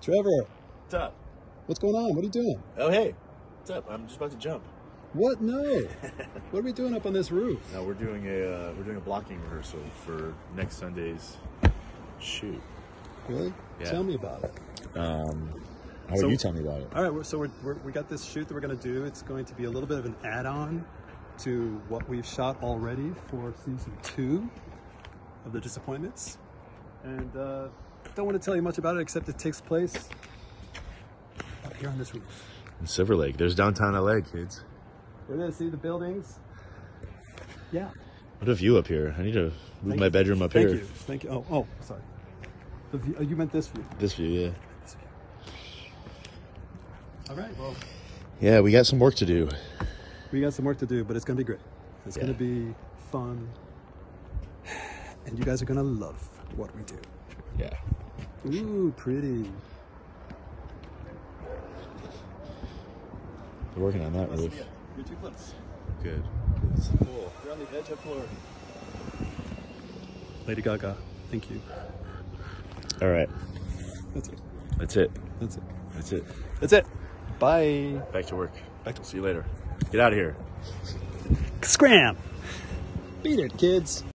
Trevor, What's up? what's going on? What are you doing? Oh, hey. What's up? I'm just about to jump. What? No. what are we doing up on this roof? No, we're doing a uh, we're doing a blocking rehearsal for next Sunday's shoot. Really? Yeah. Tell me about it. Um, how So- about you tell me about it? All right, we're- so we're, we're, we got this shoot that we're going to do. It's going to be a little bit of an add-on to what we've shot already for season two of The Disappointments. And uh, don't want to tell you much about it except it takes place up here on this roof. In Silver Lake. There's downtown LA, kids. We're going to see the buildings. Yeah. What a view up here. I need to move Thank my you. bedroom up Thank here. you. Thank you. Oh, oh, sorry. The view, oh, you meant this view. This view, yeah. This view. All right. Well, Yeah, we got some work to do. we got some work to do, but it's going to be great. It's going to be fun. And you guys are going to love what we do. Yeah. Ooh, pretty. They're working on that roof. You're too close. Good. Cool. You're on the edge of glory. Lady Gaga, thank you. All right. That's it. That's it. That's it. That's it. That's it. Bye. Back to work. Back to See you later. Get out of here. Scram. Beat it, kids.